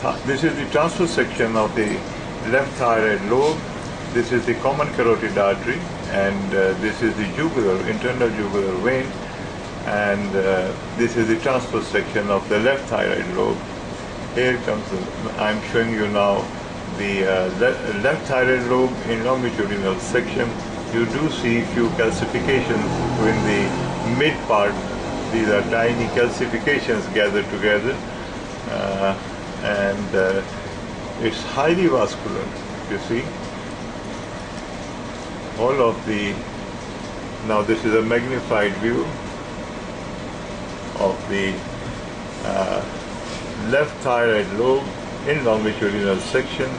th- this is the transverse section of the left thyroid lobe. This is the common carotid artery, and uh, this is the jugular, internal jugular vein, and uh, this is the transverse section of the left thyroid lobe. Here comes, the, I'm showing you now the uh, le- left thyroid lobe in longitudinal section. You do see few calcifications in the mid part. These are tiny calcifications gathered together, uh, and uh, it's highly vascular. You see, all of the. Now this is a magnified view of the uh, left thyroid lobe in longitudinal section.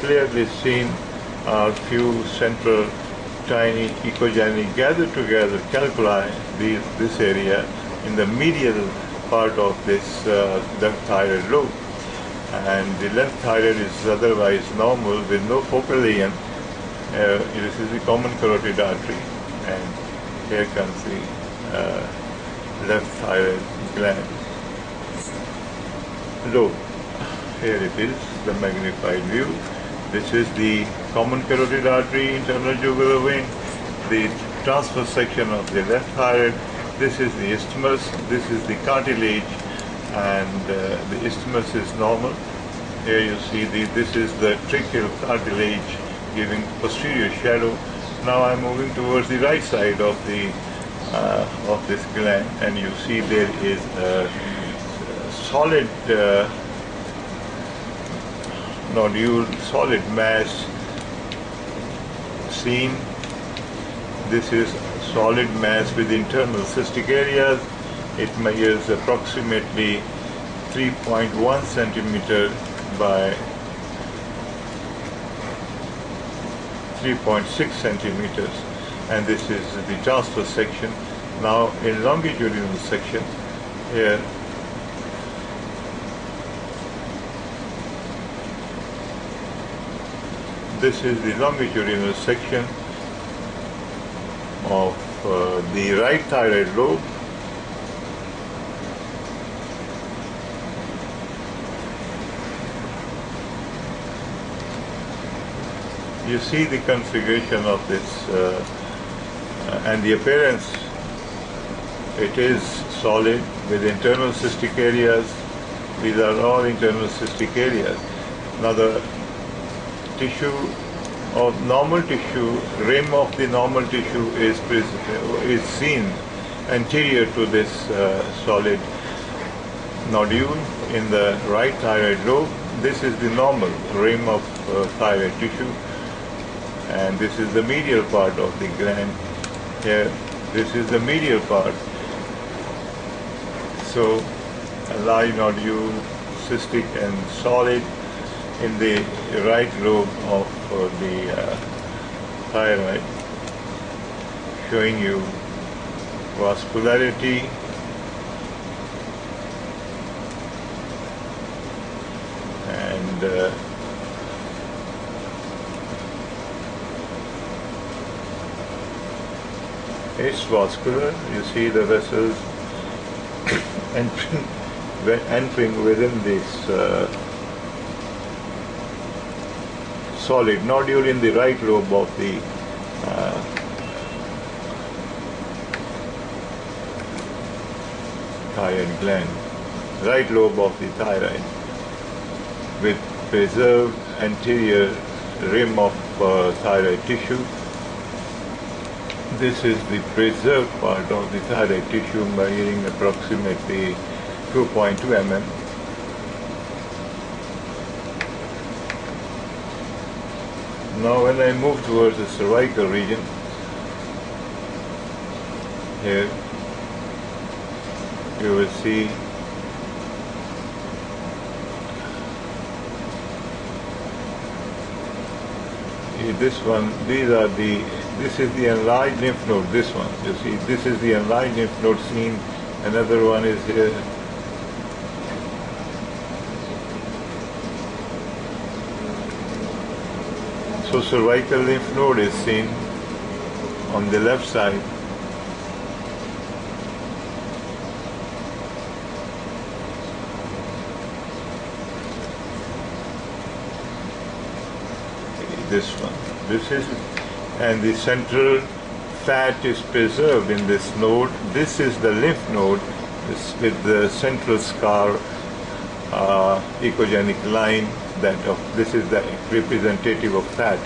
Clearly seen are few central tiny echogenic gathered together calculi these, this area in the medial part of this uh, left thyroid lobe. And the left thyroid is otherwise normal with no focal lesion. Uh, this is the common carotid artery, and here comes the uh, left thyroid gland. Lobe. Here it is, the magnified view. This is the common carotid artery, internal jugular vein, the transverse section of the left thyroid. This is the isthmus. This is the cartilage, and uh, the isthmus is normal. Here you see the this is the tracheal cartilage giving posterior shadow. Now I'm moving towards the right side of the uh, of this gland, and you see there is a solid uh, nodule, solid mass seen. This is solid mass with internal cystic areas. It measures approximately 3.1 centimeter by 3.6 centimeters and this is the transverse section. Now in longitudinal section here this is the longitudinal section of uh, the right thyroid lobe you see the configuration of this uh, uh, and the appearance it is solid with internal cystic areas. These are all internal cystic areas. Now the tissue of normal tissue rim of the normal tissue is is seen anterior to this uh, solid nodule in the right thyroid lobe. This is the normal rim of uh, thyroid tissue and this is the medial part of the gland here this is the medial part. So a large nodule cystic and solid in the right lobe of uh, the uh, thyroid showing you vascularity. And uh, It's vascular. You see the vessels entering, entering within this uh, solid nodule in the right lobe of the uh, thyroid gland, right lobe of the thyroid, with preserved anterior rim of uh, thyroid tissue this is the preserved part of the thyroid tissue measuring approximately 2.2 mm. Now when I move towards the cervical region, here you will see this one, these are the, this is the enlarged lymph node, this one. You see, this is the enlarged lymph node seen. Another one is here. So cervical lymph node is seen on the left side. This one. This is and the central fat is preserved in this node. This is the lymph node with the central scar uh, echogenic line that of this is the representative of fat.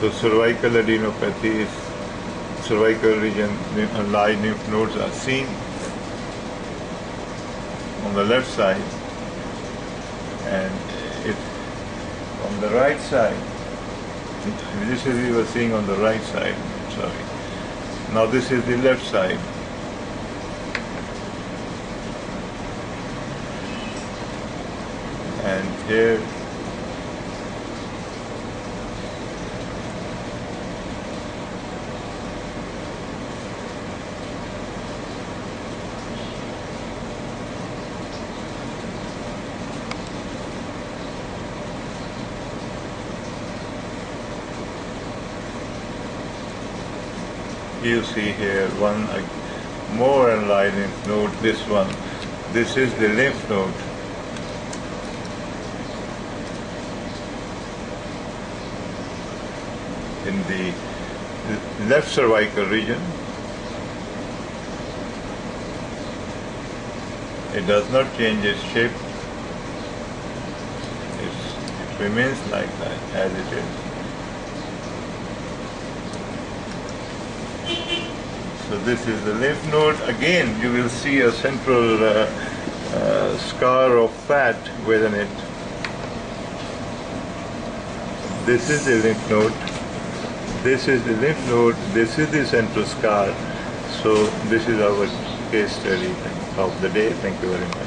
So cervical adenopathy is cervical region line lymph nodes are seen on the left side and if on the right side this is we were seeing on the right side sorry. Now this is the left side. And here you see here one more enlightened node this one. This is the lymph node in the left cervical region. It does not change its shape. It's, it remains like that as it is So this is the lymph node. Again, you will see a central uh, uh, scar of fat within it. This is the lymph node. This is the lymph node. This is the central scar. So this is our case study of the day. Thank you very much.